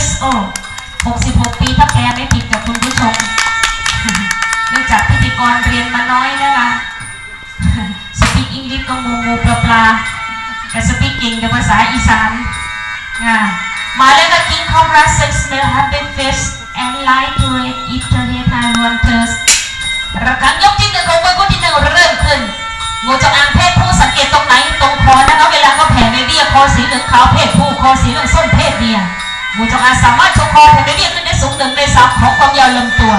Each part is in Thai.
years old 66 ปีถ้าแกไม่ผิดกับคุณผู้ชมเนื่องจากพิธีกรเรียนมาน้อยนะคะสปีกอังกฤษก็งูงูปลาปลาแต่สปีกเก่งภาษาอีสานมาแล้วก็ King Cobra Sex Smell Happy Face and Light to Red Eternity Time Wonders ระฆังยกที่หนึ่งของมือคู่ที่หนึ่งเริ่มขึ้นงูจงอางเพศผู้สังเกตตรงไหนตรงคอนะคะเวลาเขาแผ่เบเบี้ยคอสีเหลืองขาวเพศผู้คอสีเหลืองส้มเพศเมีย งูจงอางสามารถชว์คอแผ่เบเบี้ยขึ้นได้สูงหนึ่งในสามของความยาวลำตัว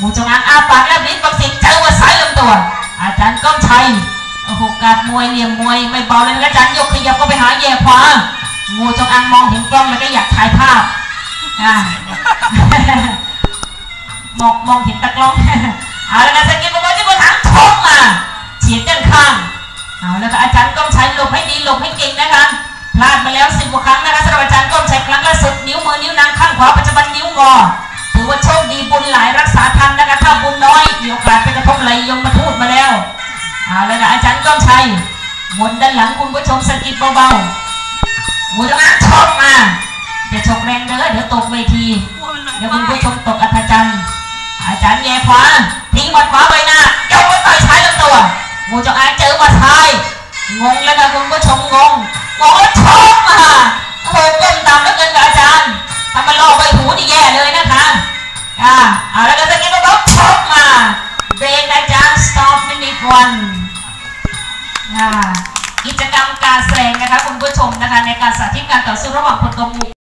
งูจงอางอาปากและลิ้นบางสิ่งเจอว่าสายลำตัว อาจารย์ก้องชัยโอ้โหการมวยเหลี่ยมมวยไม่เบาเลยนะอาจารย์ยกขยับก็ไปหาแย่ขวางูจงอางมองเห็นกล้องแล้วก็อยากถ่ายภาพมองมองเห็นตะกล้องเอาแล้วนะสกิปบอลที่บนถังชกมาเฉียดด้านข้างเอาแล้วก็อาจารย์ก้องชัยหลบให้ดีหลบให้เก่งนะคะพลาดมาแล้วสิบกว่าครั้งนะคะ ข้างขวาปัจจุบันนิ้วงอถือว่าโชคดีบุญหลายรักษาทันนะคะถ้าบุญน้อยมีโอกาสไปกระทบไหลยมมาทูดมาแล้วเอาล้วนะอาจารย์ก้องชัยหมุนด้านหลังคุณผู้ชมสกิปเบาๆหมุนแล้วนะชกมาอย่าชกแรงเด้อเดี๋ยวตกเวทีเดี๋ยวคุณผู้ชมตกอัธจันทร์อาจารย์แย่ขวาทิ้งหมัดขวาใบหน้ายกไว้ต่อยซ้ายลำตัวงูจงอางเจอมัดซ้ายงงแล้วนะคุณผู้ชมงงงงแล้วชก หูนี่แย่เลยนะคะอ่าเอาแล้วก็สกิปก็ชกมาเบรกอาจารย์ stop minute one อ่ากิจกรรมการแสดงนะคะคุณผู้ชมนะคะในการสาธิตการต่อสู้ระหว่างคนกับงู